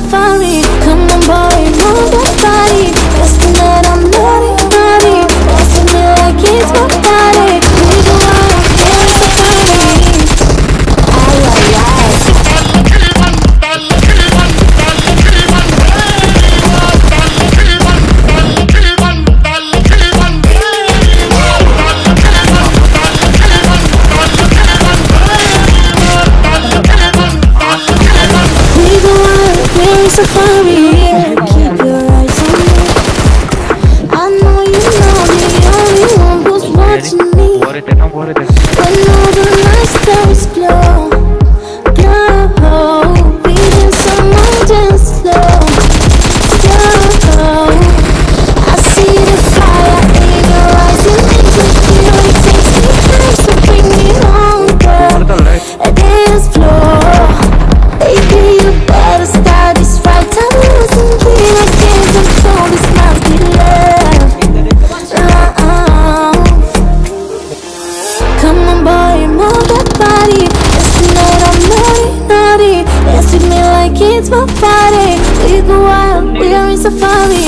safari. over there. nobody. We go wild, we're in safari.